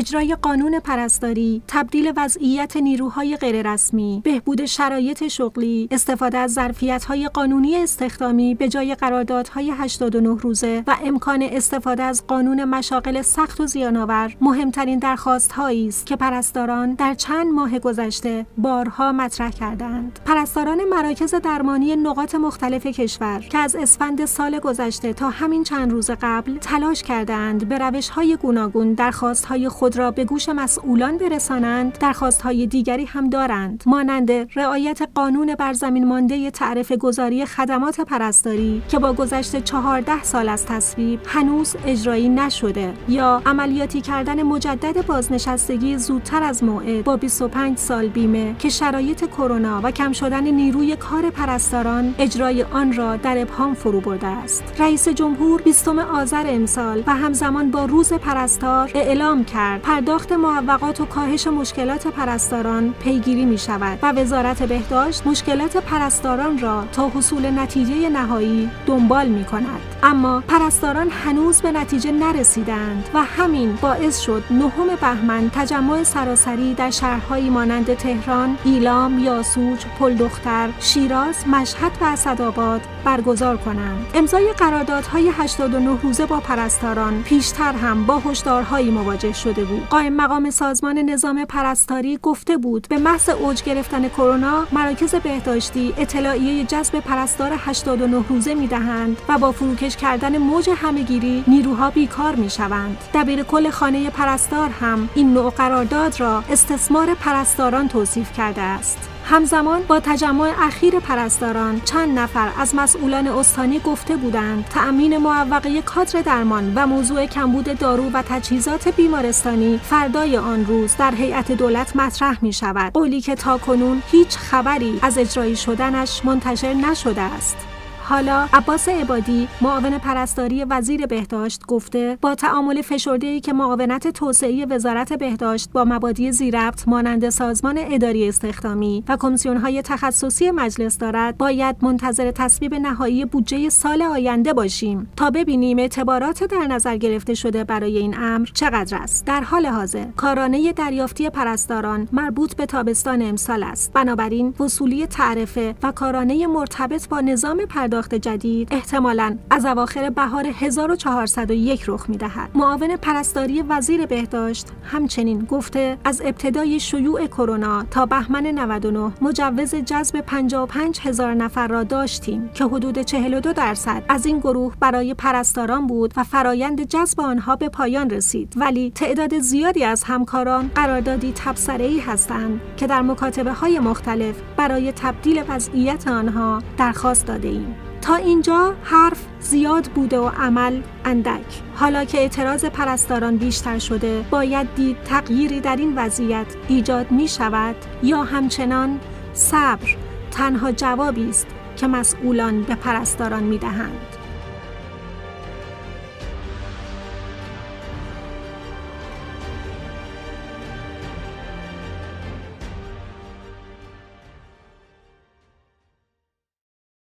اجرای قانون پرستاری، تبدیل وضعیت نیروهای غیررسمی، بهبود شرایط شغلی، استفاده از ظرفیت‌های قانونی استخدامی به جای قراردادهای 89 روزه و امکان استفاده از قانون مشاغل سخت و زیانآور مهمترین درخواست‌هایی است که پرستاران در چند ماه گذشته بارها مطرح کردند. پرستاران مراکز درمانی نقاط مختلف کشور که از اسفند سال گذشته تا همین چند روز قبل تلاش کردند به روش‌های گوناگون درخواست‌های خود را به گوش مسئولان برسانند درخواست‌های دیگری هم دارند مانند رعایت قانون بر زمین مانده تعرفه گذاری خدمات پرستاری که با گذشت 14 سال از تصویب هنوز اجرایی نشده یا عملیاتی کردن مجدد بازنشستگی زودتر از موعد با 25 سال بیمه که شرایط کرونا و کم شدن نیروی کار پرستاران اجرای آن را در ابهام فرو برده است. رئیس جمهور 20 آذر امسال و همزمان با روز پرستار اعلام کرد پرداخت معوقات و کاهش مشکلات پرستاران پیگیری می شود و وزارت بهداشت مشکلات پرستاران را تا حصول نتیجه نهایی دنبال می کند اما پرستاران هنوز به نتیجه نرسیدند و همین باعث شد نهم بهمن تجمع سراسری در شهرهایی مانند تهران، ایلام، یاسوج، پلدختر، شیراز، مشهد و اسدآباد برگزار کنند. امضای قراردادهای 89 روزه با پرستاران پیشتر هم با هشدارهایی مواجه شده بود. قائم مقام سازمان نظام پرستاری گفته بود به محض اوج گرفتن کرونا مراکز بهداشتی اطلاعیه جذب پرستار 89 روزه می‌دهند و با فروکش کردن موج همهگیری نیروها بیکار می‌شوند. دبیر کل خانه پرستار هم این نوع قرارداد را استثمار پرستاران توصیف کرده است. همزمان با تجمع اخیر پرستاران چند نفر از مسئولان استانی گفته بودند تأمین معوقه کادر درمان و موضوع کمبود دارو و تجهیزات بیمارستانی فردای آن روز در هیئت دولت مطرح می شود قولی که تاکنون هیچ خبری از اجرایی شدنش منتشر نشده است. حالا عباس عبادی معاون پرستاری وزیر بهداشت گفته با تعامل فشرده‌ای که معاونت توسعه وزارت بهداشت با مبادی زیربط مانند سازمان اداری استخدامی و کمیسیون‌های تخصصی مجلس دارد باید منتظر تصویب نهایی بودجه سال آینده باشیم تا ببینیم اعتبارات در نظر گرفته شده برای این امر چقدر است. در حال حاضر کارانه دریافتی پرستاران مربوط به تابستان امسال است. بنابراین وصولی تعرفه و کارانه مرتبط با نظام پرداخت پرداخت جدید احتمالا از اواخر بهار 1401 رخ می‌دهد. معاون پرستاری وزیر بهداشت همچنین گفته از ابتدای شیوع کرونا تا بهمن 99 مجوز جذب 55 هزار نفر را داشتیم که حدود 42 درصد از این گروه برای پرستاران بود و فرایند جذب آنها به پایان رسید ولی تعداد زیادی از همکاران قراردادی ای هستند که در مکاتبه های مختلف برای تبدیل وضعیت آنها درخواست داده ایم. تا اینجا حرف زیاد بوده و عمل اندک حالا که اعتراض پرستاران بیشتر شده باید دید تغییری در این وضعیت ایجاد می شود یا همچنان صبر تنها جوابی است که مسئولان به پرستاران می دهند.